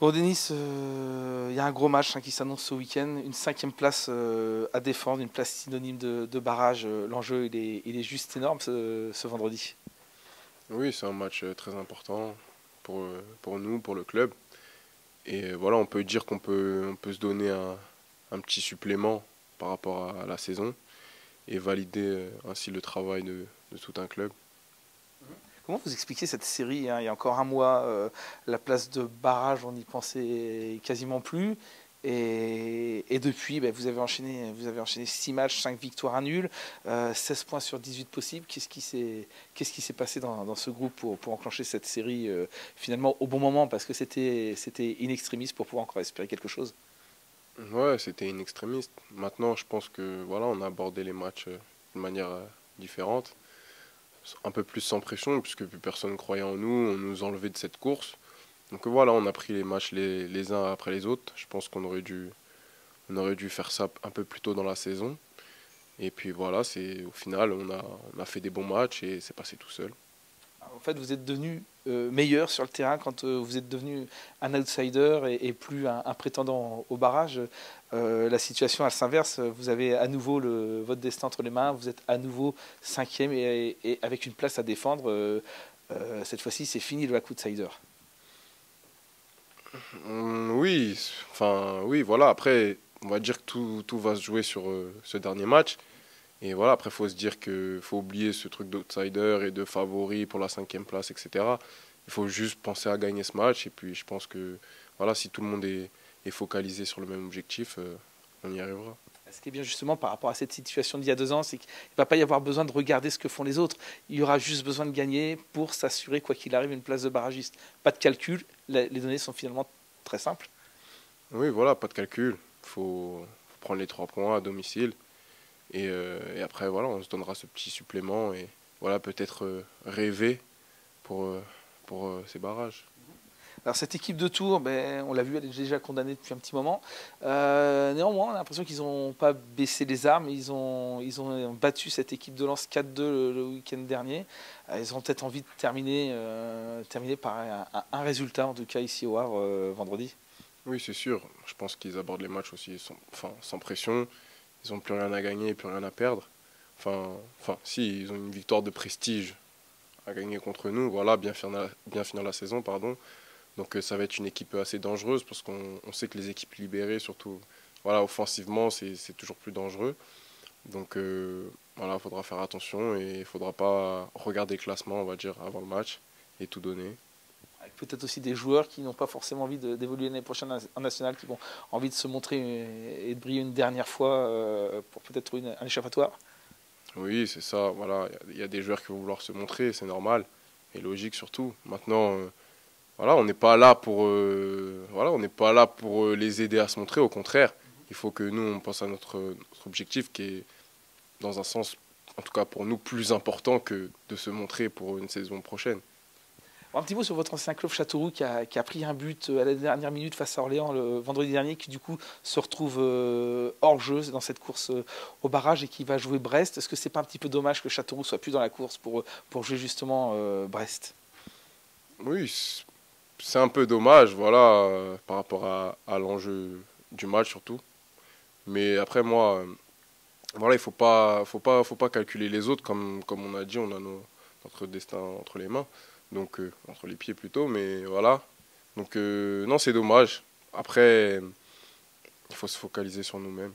Bon, Denis, euh, il y a un gros match hein, qui s'annonce ce week-end. Une cinquième place euh, à défendre, une place synonyme de, barrage. Euh, l'enjeu, il est, juste énorme ce, vendredi. Oui, c'est un match très important pour, pour nous, pour le club. Et voilà, on peut dire qu'on peut, on peut se donner un, un, petit supplément par rapport à la saison et valider ainsi le travail de, de tout un club. Comment vous expliquez cette série hein? Il y a encore un mois, euh, la place de barrage, on n'y pensait quasiment plus. Et, depuis, ben, vous, avez enchaîné, vous avez enchaîné 6 matchs, 5 victoires, 1 nul, 16 euh, points sur 18 possibles. Qu'est-ce qui s'est passé dans, ce groupe pour, enclencher cette série euh, finalement au bon moment? Parce que c'était in extremis pour pouvoir encore espérer quelque chose Ouais, c'était in extremis. Maintenant, je pense que voilà, on a abordé les matchs de manière différente un peu plus sans pression, puisque plus personne ne croyait en nous, on nous enlevait de cette course. Donc voilà, on a pris les matchs les, uns après les autres. Je pense qu'on aurait dû, aurait dû faire ça un peu plus tôt dans la saison. Et puis voilà, c'est au final, on a, on a fait des bons matchs et c'est passé tout seul. En fait, vous êtes devenu euh, meilleur sur le terrain quand euh, vous êtes devenu un outsider et, plus un, prétendant au barrage. Euh, la situation, s'inverse. Vous avez à nouveau votre destin entre les mains. Vous êtes à nouveau cinquième et, avec une place à défendre. cette fois-ci, c'est fini le outsider. Hum, oui, enfin oui, voilà. Après, on va dire que tout va se jouer sur ce dernier match. Et voilà, après, il faut se dire qu'il faut oublier ce truc d'outsider et de favori pour la cinquième place, etc. Il faut juste penser à gagner ce match. Et puis, je pense que voilà, si tout le monde est, est focalisé sur le même objectif, euh, on y arrivera. Ce qui est bien justement par rapport à cette situation d'il y a deux ans, c'est qu'il ne va pas y avoir besoin de regarder ce que font les autres. Il y aura juste besoin de gagner pour s'assurer, quoi qu'il arrive, une place de barragiste. Pas de calcul, les données sont finalement très simples. Oui, voilà, pas de calcul. Il faut prendre les trois points à domicile. Euh, et, après, voilà, on se donnera ce petit supplément et voilà, peut-être euh, rêver pour, euh, pour ces barrages. Alors cette équipe de Tours, ben, on l'a vu, elle est déjà condamnée depuis un petit moment. néanmoins, on a l'impression qu'ils n'ont pas baissé les armes. Ils ont, ils ont battu cette équipe de Lens 4-2 le, week-end dernier. ils ont peut-être envie de terminer, terminer par un, résultat, en tout cas ici au Havre, vendredi. Oui, c'est sûr. Je pense qu'ils abordent les matchs aussi sans, enfin, sans pression ils n'ont plus rien à gagner et plus rien à perdre. Enfin, enfin, si, ils ont une victoire de prestige à gagner contre nous. Voilà, bien finir la, bien finir la saison, pardon. Donc euh, ça va être une équipe assez dangereuse parce qu'on sait que les équipes libérées, surtout voilà, offensivement, c'est toujours plus dangereux. Donc euh, voilà, il faudra faire attention et il ne faudra pas regarder le classement, on va dire, avant le match et tout donner peut-être aussi des joueurs qui n'ont pas forcément envie d'évoluer l'année prochaine en national, qui vont envie de se montrer et de briller une dernière fois euh, pour peut-être trouver un échappatoire Oui, c'est ça. Voilà, il y a des joueurs qui vont vouloir se montrer, c'est normal et logique surtout. Maintenant, euh, voilà, on n'est pas là pour, euh, voilà, on pas là pour les aider à se montrer. Au contraire, il faut que nous on pense à notre objectif qui est dans un sens, en tout cas pour nous, plus important que de se montrer pour une saison prochaine. Un petit mot sur votre ancien club Châteauroux qui a, pris un but euh, à la dernière minute face à Orléans le vendredi dernier, qui du coup se retrouve euh, hors jeu dans cette course euh, au barrage et qui va jouer Brest. Est-ce que c'est pas un petit peu dommage que Châteauroux soit plus dans la course pour, pour jouer justement Brest? Oui, c'est un peu dommage, voilà, par rapport à, l'enjeu du match surtout. Mais après moi, voilà, il faut pas, faut pas, faut pas calculer les autres comme, comme on a dit, on a notre destin entre les mains donc euh, entre les pieds plutôt, mais voilà. Donc euh, non, c'est dommage. Après, il faut se focaliser sur nous-mêmes.